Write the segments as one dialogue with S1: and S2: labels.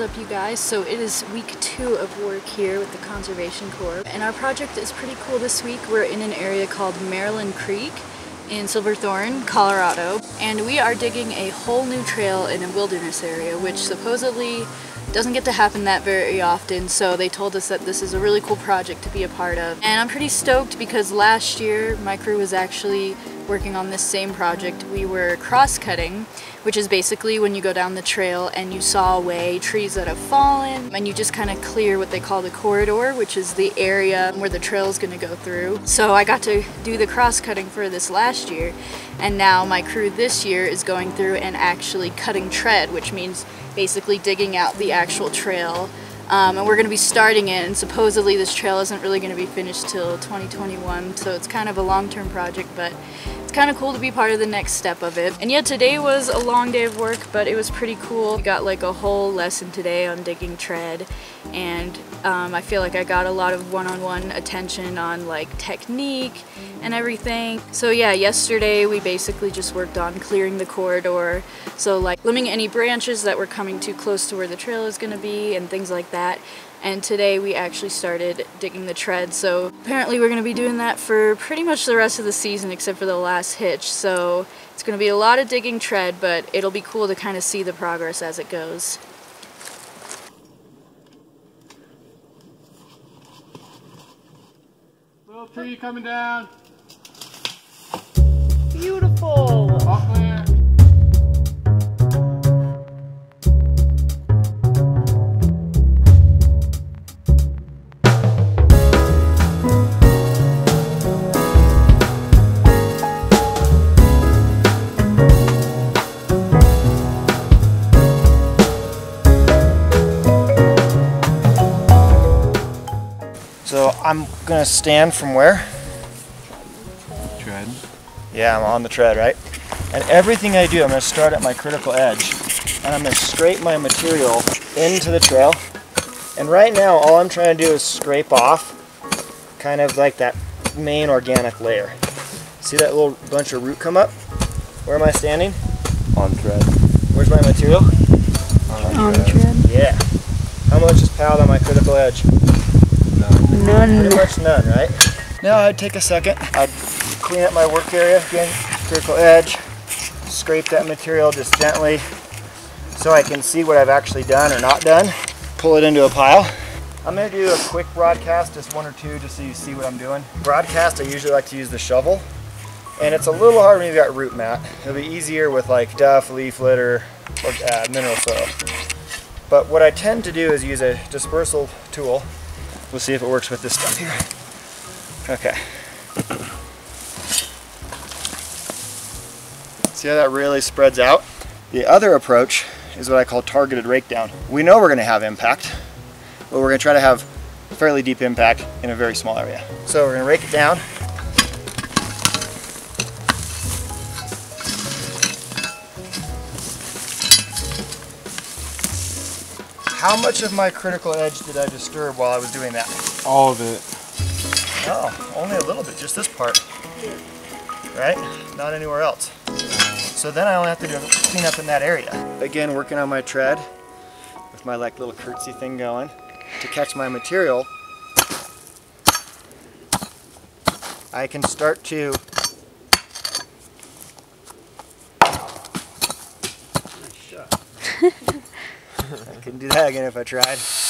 S1: up you guys? So it is week two of work here with the Conservation Corps and our project is pretty cool this week. We're in an area called Maryland Creek in Silverthorne, Colorado and we are digging a whole new trail in a wilderness area which supposedly doesn't get to happen that very often, so they told us that this is a really cool project to be a part of. And I'm pretty stoked because last year my crew was actually working on this same project. We were cross-cutting, which is basically when you go down the trail and you saw away trees that have fallen and you just kind of clear what they call the corridor, which is the area where the trail is going to go through. So I got to do the cross-cutting for this last year and now my crew this year is going through and actually cutting tread, which means basically digging out the actual trail. Um, and we're going to be starting it and supposedly this trail isn't really going to be finished till 2021 so it's kind of a long-term project but it's kind of cool to be part of the next step of it. And yeah, today was a long day of work, but it was pretty cool. We got like a whole lesson today on digging tread, and um, I feel like I got a lot of one-on-one -on -one attention on like technique and everything. So yeah, yesterday we basically just worked on clearing the corridor, so like limbing any branches that were coming too close to where the trail is going to be and things like that and today we actually started digging the tread so apparently we're going to be doing that for pretty much the rest of the season except for the last hitch so it's going to be a lot of digging tread but it'll be cool to kind of see the progress as it goes.
S2: Little tree coming down.
S1: Beautiful.
S2: All
S3: I'm gonna stand from where?
S2: Tread.
S3: Yeah, I'm on the tread, right? And everything I do, I'm gonna start at my critical edge. And I'm gonna scrape my material into the trail. And right now, all I'm trying to do is scrape off kind of like that main organic layer. See that little bunch of root come up? Where am I standing?
S2: On tread.
S3: Where's my material?
S2: On,
S1: On the tread.
S3: Yeah. How much is piled on my critical edge?
S1: None.
S3: Pretty much none, right? Now I'd take a second. I'd clean up my work area, again, critical edge, scrape that material just gently so I can see what I've actually done or not done. Pull it into a pile. I'm gonna do a quick broadcast, just one or two, just so you see what I'm doing. Broadcast, I usually like to use the shovel. And it's a little hard when you've got root mat. It'll be easier with like duff, leaf litter, or uh, mineral soil. But what I tend to do is use a dispersal tool We'll see if it works with this stuff here. Okay. See how that really spreads out? The other approach is what I call targeted rake down. We know we're going to have impact, but we're going to try to have fairly deep impact in a very small area. So we're to rake it down. How much of my critical edge did I disturb while I was doing that?
S2: All of it.
S3: Oh, only a little bit, just this part. Right? Not anywhere else. So then I only have to do clean up in that area. Again, working on my tread with my like little curtsy thing going to catch my material. I can start to I couldn't do that again if I tried.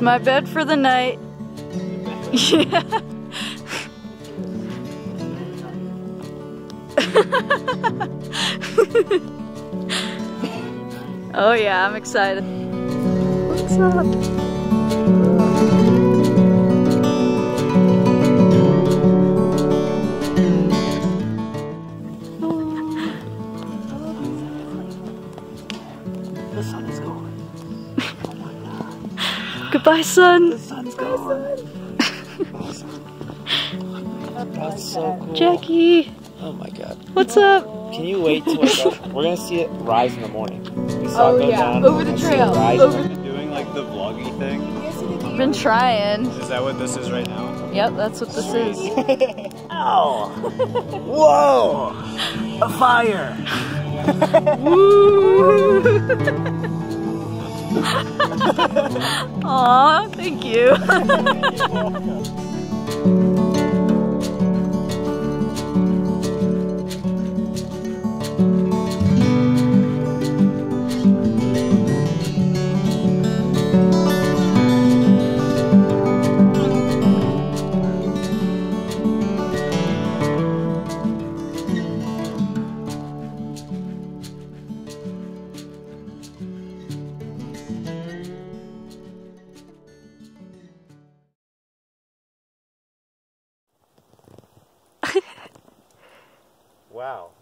S1: My bed for the night. Yeah. oh yeah, I'm excited. What's up? Goodbye, son.
S2: The sun's gone. That's so cool.
S1: Jackie,
S2: Oh my god.
S1: what's up?
S2: Can you wait till wake up? We're gonna see it rise in the morning. We saw
S1: Oh,
S2: it go
S1: yeah,
S2: down.
S1: over the
S2: gonna see it
S1: trail,
S2: rise.
S1: over-
S4: Been doing like the vloggy thing.
S1: I've been trying.
S4: Is that what this is right now?
S1: Yep, that's what this is.
S2: Ow! Whoa! A fire!
S1: Woo! Aw, thank you.
S2: Wow.